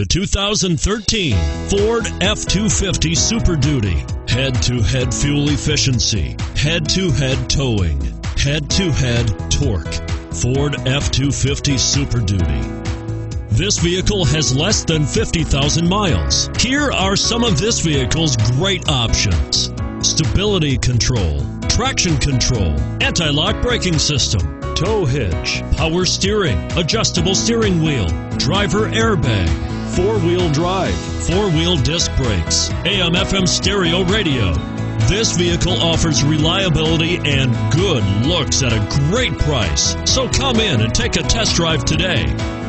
The 2013 Ford F-250 Super Duty. Head-to-head fuel efficiency, head-to-head towing, head-to-head torque. Ford F-250 Super Duty. This vehicle has less than 50,000 miles. Here are some of this vehicle's great options. Stability control, traction control, anti-lock braking system, tow hitch, power steering, adjustable steering wheel, driver airbag, four-wheel drive, four-wheel disc brakes, AM FM stereo radio. This vehicle offers reliability and good looks at a great price. So come in and take a test drive today.